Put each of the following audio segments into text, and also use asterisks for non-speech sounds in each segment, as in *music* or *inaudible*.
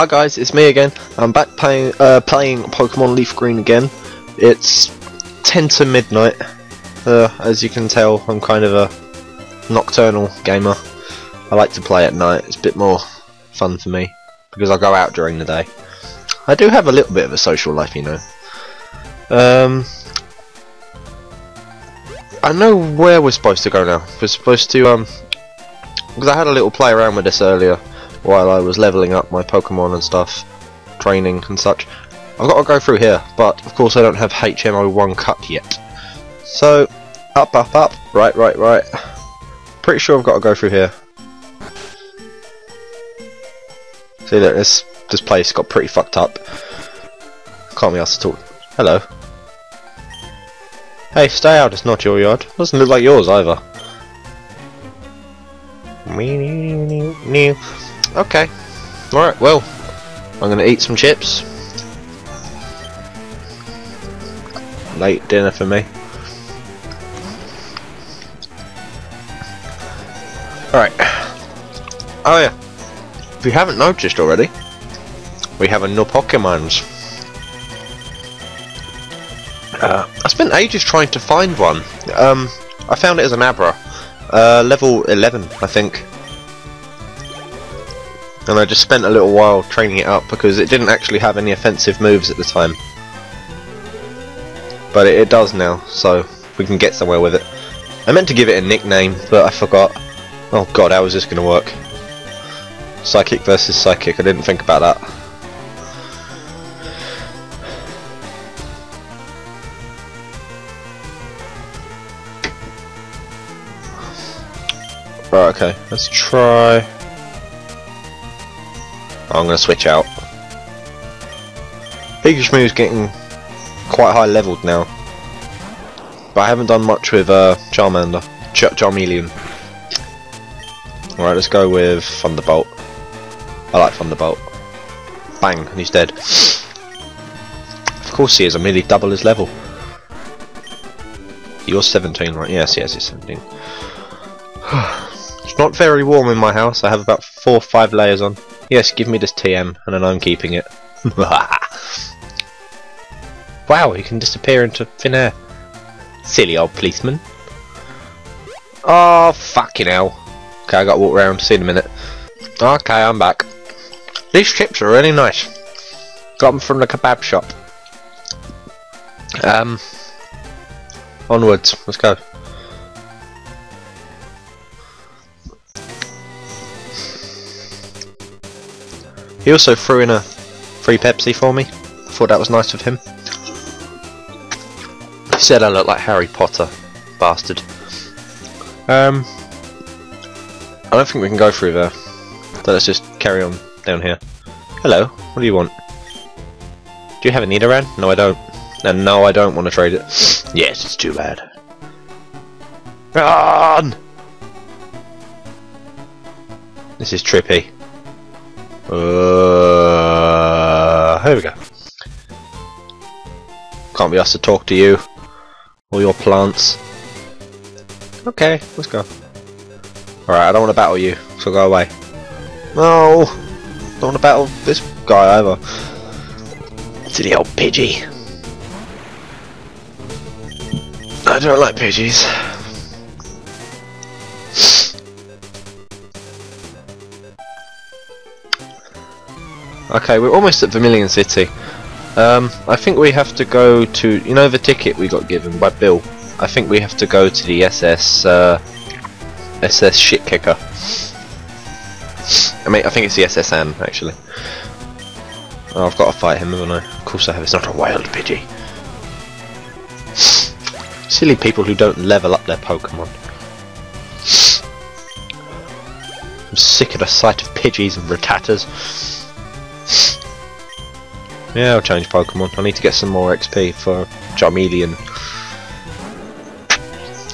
Hi guys, it's me again. I'm back playing uh, playing Pokemon Leaf Green again. It's 10 to midnight. Uh, as you can tell, I'm kind of a nocturnal gamer. I like to play at night. It's a bit more fun for me because I go out during the day. I do have a little bit of a social life, you know. Um, I know where we're supposed to go now. We're supposed to um, because I had a little play around with this earlier while I was leveling up my Pokemon and stuff, training and such. I've got to go through here, but of course I don't have HM01 cut yet. So, up, up, up, right, right, right. Pretty sure I've got to go through here. See that this this place got pretty fucked up. Can't be asked to talk. Hello. Hey, stay out, it's not your yard. Doesn't look like yours either. Okay. Alright, well, I'm to eat some chips. Late dinner for me. Alright. Oh yeah. If you haven't noticed already, we have a new Pokemons. Uh, I spent ages trying to find one. Um, I found it as an Abra. Uh, level 11, I think and I just spent a little while training it up because it didn't actually have any offensive moves at the time. But it, it, does now, so we can get somewhere with it. I meant to give it a nickname, but I forgot. Oh god, how is this going to work? Psychic versus Psychic, I didn't think about that. Right, okay, let's try... I'm going to switch out. Pikachu's getting quite high leveled now. But I haven't done much with uh, Charmander. Ch Charmeleon. Alright, let's go with Thunderbolt. I like Thunderbolt. Bang, and he's dead. Of course he is, I'm nearly double his level. You're 17, right? Yes, yes, he's 17. *sighs* it's not very warm in my house. I have about 4 or 5 layers on. Yes, give me this TM, and then I'm keeping it. *laughs* wow, he can disappear into thin air. Silly old policeman. Oh, fucking hell. Okay, I gotta walk around, see in a minute. Okay, I'm back. These chips are really nice. Got them from the kebab shop. Um, onwards, let's go. He also threw in a free Pepsi for me. I thought that was nice of him. He said I look like Harry Potter. Bastard. Um, I don't think we can go through there. So let's just carry on down here. Hello, what do you want? Do you have a Nidoran? No I don't. And no I don't want to trade it. *sniffs* yes, it's too bad. Run! This is trippy. Uh, here we go. Can't be asked to talk to you or your plants. Okay, let's go. Alright, I don't want to battle you, so go away. No! Don't want to battle this guy either. The old Pidgey. I don't like Pidgeys. Okay, we're almost at Vermilion City. Um, I think we have to go to, you know the ticket we got given by Bill? I think we have to go to the SS, uh, SS shit kicker. I mean, I think it's the S.S. Anne, actually. Oh, I've got to fight him, haven't I? Of course I have, it's not a wild Pidgey. Silly people who don't level up their Pokemon. I'm sick of the sight of Pidgeys and Rattatas. Yeah, I'll change Pokemon. I need to get some more XP for Charmeleon.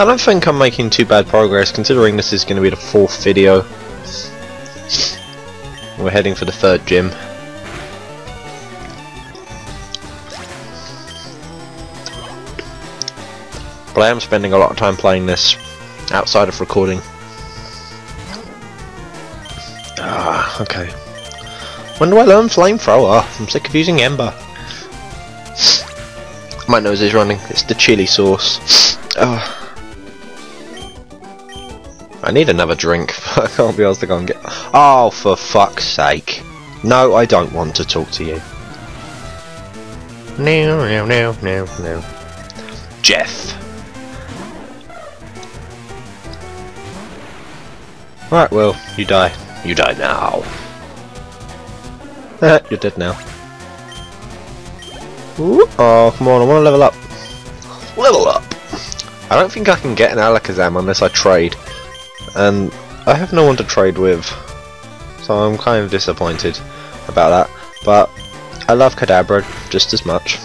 I don't think I'm making too bad progress considering this is going to be the fourth video. We're heading for the third gym. But I am spending a lot of time playing this outside of recording. Ah, okay. When do I learn flamethrower? I'm sick of using ember. My nose is running. It's the chili sauce. Oh. I need another drink, but *laughs* I can't be asked to go and get. Oh, for fuck's sake! No, I don't want to talk to you. No, no, no, no, no. Jeff. Right, well, you die. You die now. *laughs* You're dead now. Ooh. Oh, come on, I want to level up. Level up! I don't think I can get an Alakazam unless I trade. And I have no one to trade with. So I'm kind of disappointed about that. But I love Kadabra just as much.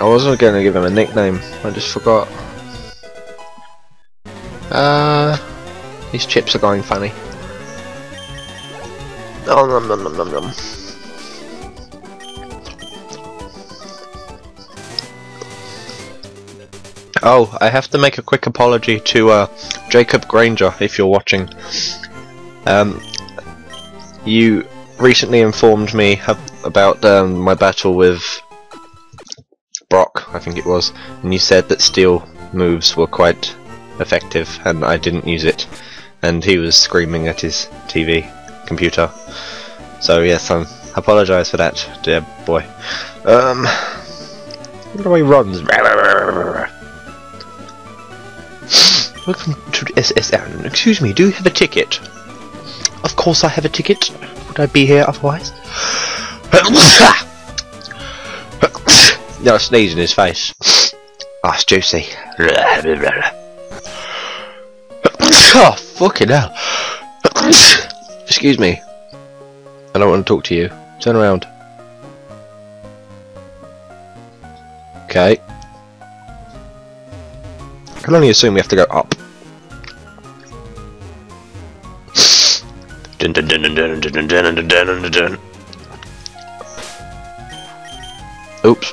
I wasn't going to give him a nickname, I just forgot. Uh, these chips are going funny. Oh, nom nom nom nom nom. Oh, I have to make a quick apology to uh, Jacob Granger if you're watching. Um, you recently informed me about um, my battle with Brock, I think it was, and you said that steel moves were quite effective and I didn't use it. And he was screaming at his TV computer. So yes, I apologise for that, dear boy. Um, what do I run? Welcome to S.S. Anne. Excuse me, do you have a ticket? Of course I have a ticket. Would I be here otherwise? no, sneeze in his face. Ah, oh, juicy. oh, fucking hell. Excuse me. I don't want to talk to you. Turn around. Okay. I can only assume we have to go up. Dun dun dun dun dun dun dun dun dun dun dun Oops.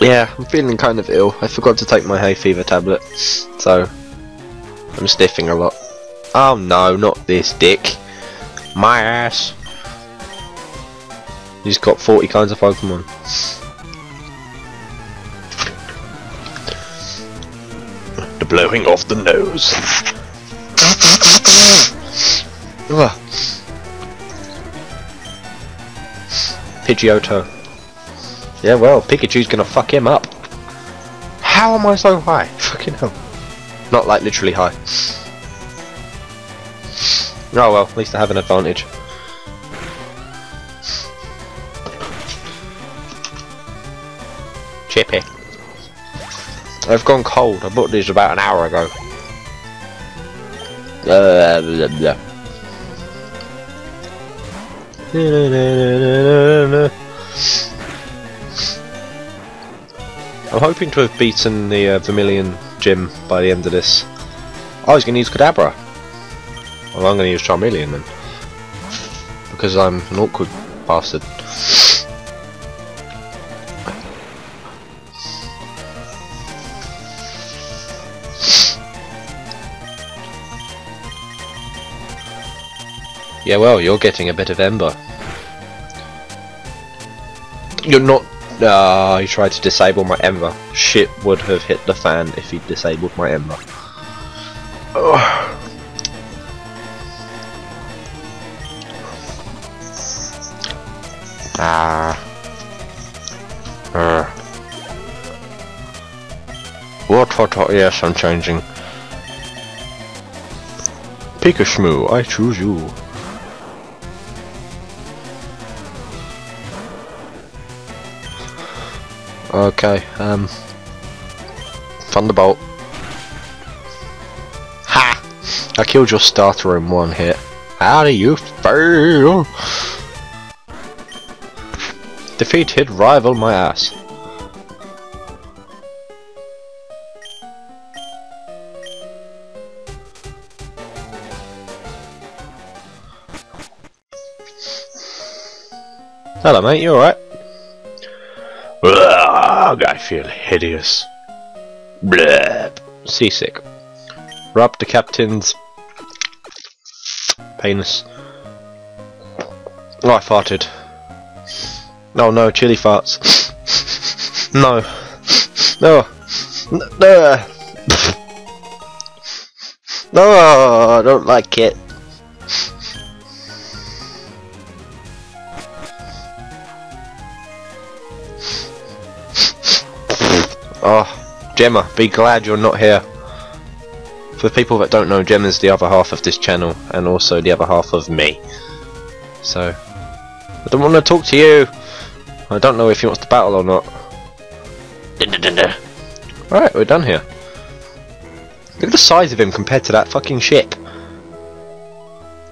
Yeah, I'm feeling kind of ill. I forgot to take my hay fever tablet, so I'm stiffing a lot. Oh no, not this dick. My ass. He's got 40 kinds of Pokemon. The blowing off the nose. Pidgeotto. Yeah, well, Pikachu's gonna fuck him up. How am I so high? *laughs* Fucking hell. Not like literally high. Oh well, at least I have an advantage. Chippy. I've gone cold. I bought these about an hour ago. Uh, blah, blah. I'm hoping to have beaten the uh, Vermilion gym by the end of this. I was going to use Kadabra. Well, I'm going to use Charmeleon then. Because I'm an awkward bastard. Yeah, well, you're getting a bit of ember. You're not... Ah, uh, he tried to disable my ember. Shit would have hit the fan if he disabled my ember. Ah. Uh. What photo? Yes, I'm changing. Pikachu, I choose you. Okay, um... Thunderbolt. Ha! I killed your starter in one hit. How do you fail? Defeated rival my ass. Hello mate, you alright? Ugh, I feel hideous. Bleh. Seasick. Rub the captain's Penis. Oh, I farted. Oh no, chili farts. *laughs* no. No. No. *laughs* No, I don't like it. Gemma, be glad you're not here. For people that don't know, Gemma's the other half of this channel, and also the other half of me. So, I don't want to talk to you. I don't know if he wants to battle or not. Alright, we're done here. Look at the size of him compared to that fucking ship.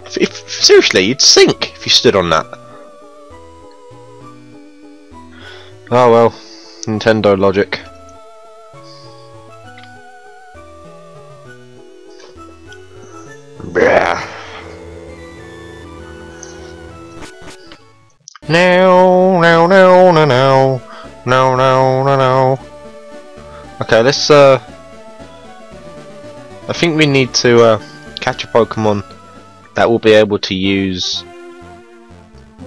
If, if, seriously, you'd sink if you stood on that. Oh well, Nintendo logic. Bruh. No, no, no, no, no. No, no, no, no. Okay, let's, uh... I think we need to, uh, catch a Pokemon that will be able to use...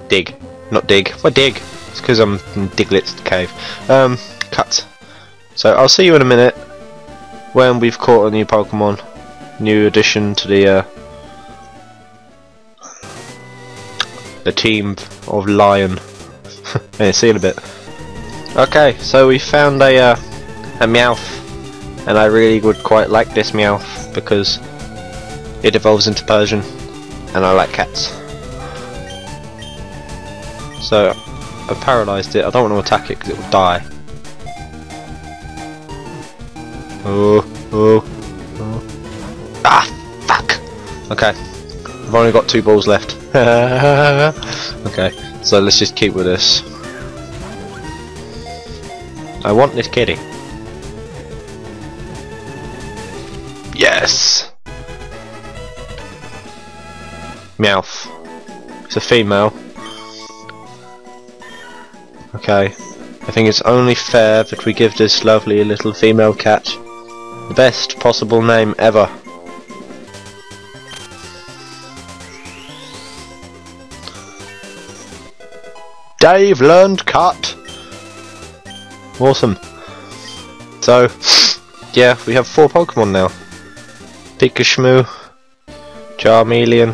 Dig. Not Dig. Why Dig? It's because I'm in Diglett's cave. Um, cut. So I'll see you in a minute when we've caught a new Pokemon new addition to the uh, the team of Lion. *laughs* yeah, see you in a bit. Okay, so we found a uh, a Meowth, and I really would quite like this Meowth because it evolves into Persian, and I like cats. So I've paralysed it. I don't want to attack it because it will die. Oh, Okay, I've only got two balls left. *laughs* okay, so let's just keep with this. I want this kitty. Yes! Meowth. It's a female. Okay. I think it's only fair that we give this lovely little female cat the best possible name ever. Dave learned cut. Awesome. So, yeah, we have four Pokemon now. Pikachu, Charmeleon,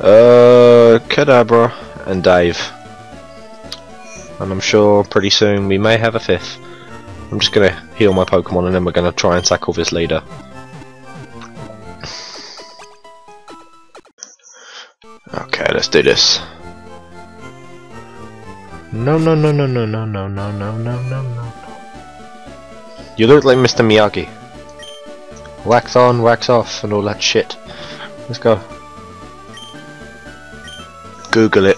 uh, Kadabra, and Dave. And I'm sure pretty soon we may have a fifth. I'm just gonna heal my Pokemon and then we're gonna try and tackle this leader. Okay, let's do this. No, no, no, no, no, no, no, no, no, no, no, no. You look like Mr. Miyagi. Wax on, wax off, and all that shit. Let's go. Google it.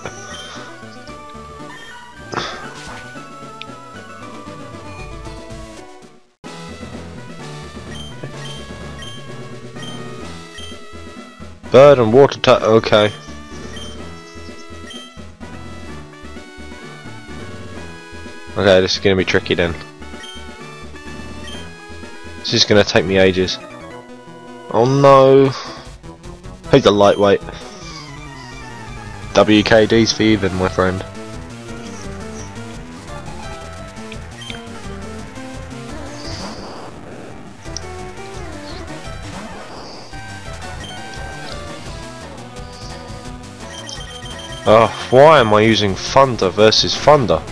Bird and water type. Okay. Okay, this is gonna be tricky then. This is gonna take me ages. Oh no. He's a lightweight. WKD's for you then, my friend. Oh, why am I using Thunder versus Thunder?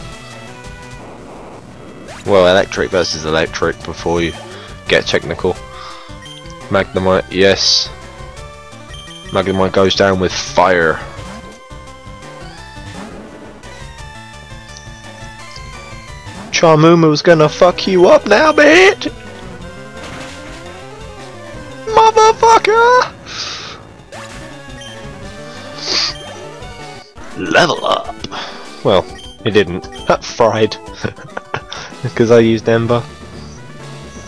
Well, electric versus electric before you get technical. Magnemite, yes. Magnemite goes down with fire. Charmumu's gonna fuck you up now, bitch! Motherfucker! Level up! Well, it didn't. That fried. *laughs* Because I used Ember.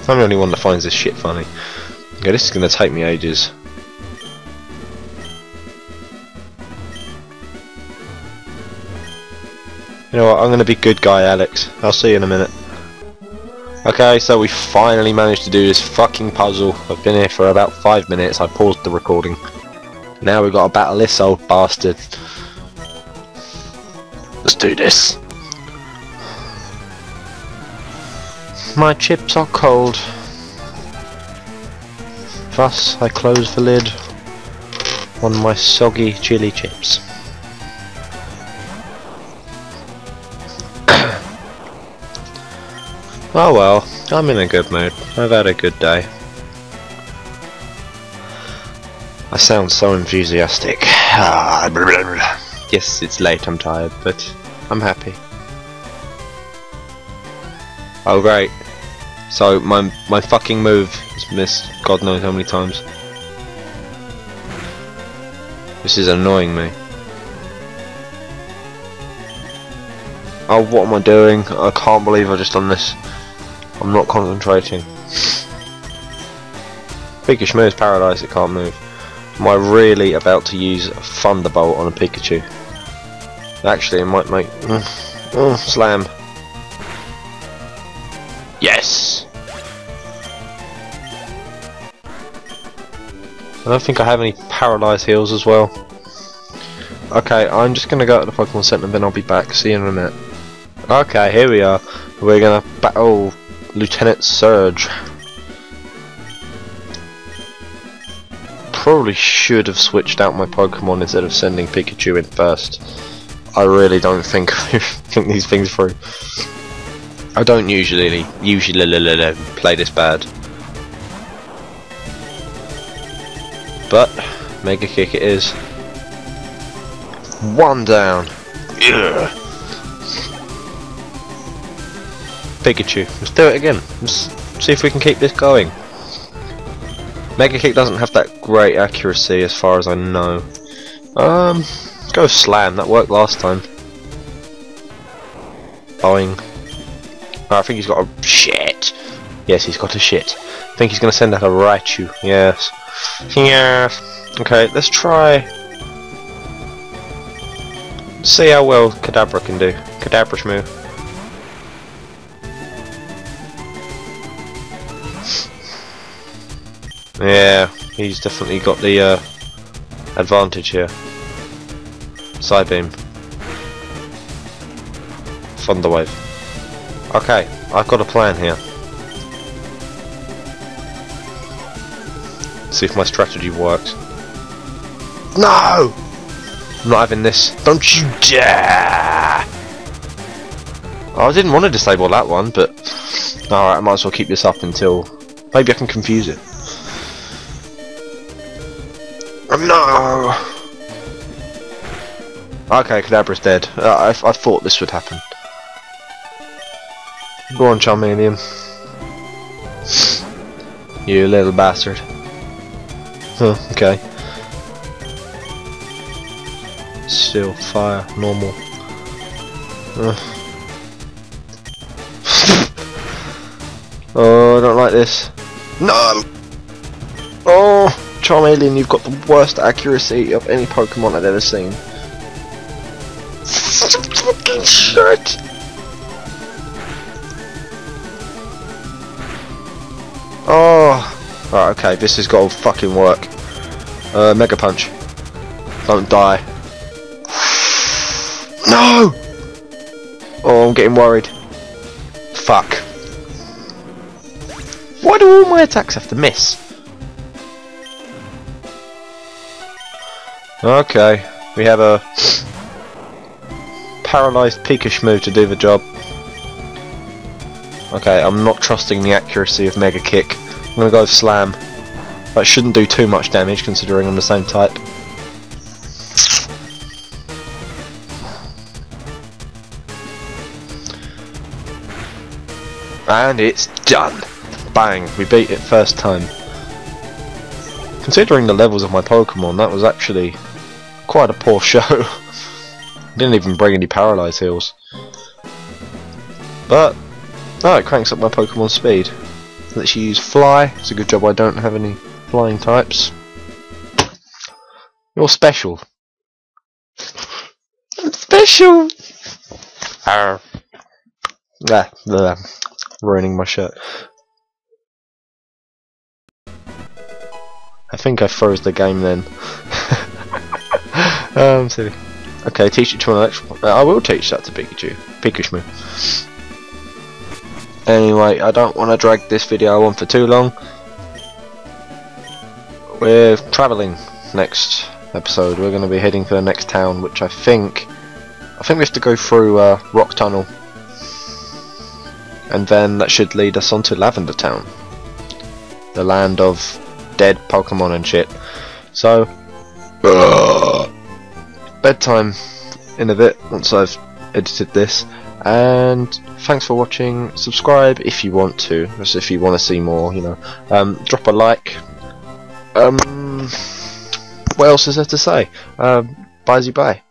I'm the only one that finds this shit funny. Okay, this is gonna take me ages. You know what, I'm gonna be good guy Alex. I'll see you in a minute. Okay, so we finally managed to do this fucking puzzle. I've been here for about five minutes. I paused the recording. Now we've got to battle this old bastard. Let's do this. My chips are cold. Thus I close the lid on my soggy chili chips. *coughs* oh well, I'm in a good mood. I've had a good day. I sound so enthusiastic. *coughs* yes, it's late, I'm tired, but I'm happy. Oh great. So my my fucking move is missed God knows how many times. This is annoying me. Oh what am I doing? I can't believe I just done this. I'm not concentrating. Pikachu is paralysed, it can't move. Am I really about to use a Thunderbolt on a Pikachu? Actually, it might make... *sighs* Slam. I don't think I have any paralysed heals as well. Okay, I'm just gonna go to the Pokemon Center and then I'll be back. See you in a minute. Okay, here we are. We're gonna battle oh, Lieutenant Surge. Probably should have switched out my Pokemon instead of sending Pikachu in first. I really don't think *laughs* think these things through. I don't usually usually play this bad. But Mega Kick it is. One down. Yeah. Pikachu. Let's do it again. Let's see if we can keep this going. Mega Kick doesn't have that great accuracy as far as I know. Um, go Slam. That worked last time. Boing. Oh, I think he's got a shit. Yes, he's got a shit. I think he's going to send out a Raichu. Yes. Yes. Okay, let's try. See how well Kadabra can do. Kadabra's move. Yeah, he's definitely got the uh, advantage here. Side Psybeam. Thunderwave. Okay, I've got a plan here. See if my strategy works. No! I'm not having this. Don't you dare! Oh, I didn't want to disable that one, but... Alright, I might as well keep this up until... Maybe I can confuse it. No! Okay, Kadabra's dead. Uh, I, I thought this would happen. Go on, Charmeleon. You little bastard. Huh, okay. Still, fire, normal. *laughs* Oh, I don't like this. No! Oh! Charmeleon, you've got the worst accuracy of any Pokemon I've ever seen. Fucking shit! Oh! Right, okay, this has got to fucking work. Uh, Mega Punch. Don't die. *sighs* No! Oh, I'm getting worried. Fuck. Why do all my attacks have to miss? Okay, we have a *sniffs* paralysed Pikachu move to do the job. Okay, I'm not trusting the accuracy of Mega Kick. I'm gonna go with Slam. That shouldn't do too much damage considering I'm the same type. And it's done! Bang! We beat it first time. Considering the levels of my Pokemon, that was actually quite a poor *laughs* show. Didn't even bring any paralyzed heals. But, oh, it cranks up my Pokemon speed. Lets you use Fly. It's a good job I don't have any flying types. You're special. I'm special! Arr. Ah, ah, ruining my shirt. I think I froze the game then. *laughs* um, silly. Okay, teach it to an electrical. Uh, I will teach that to Pikachu. Pikachu. Anyway, I don't want to drag this video on for too long. We're travelling next episode. We're going to be heading for the next town, which I think, I think we have to go through uh, Rock Tunnel, and then that should lead us onto Lavender Town, the land of dead Pokemon and shit. So, bedtime in a bit once I've edited this. And thanks for watching. Subscribe if you want to, just if you want to see more. You know, um, drop a like. Um, what else is there to say? Um, bye, bye.